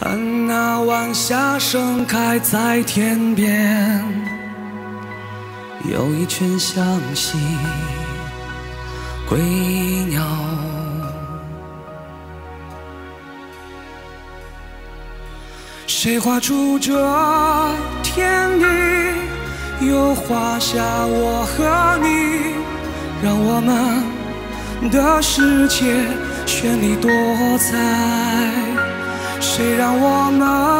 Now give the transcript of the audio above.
看那晚霞盛开在天边，有一群向西归鸟。谁画出这天地，又画下我和你，让我们的世界绚丽多彩。谁让我们？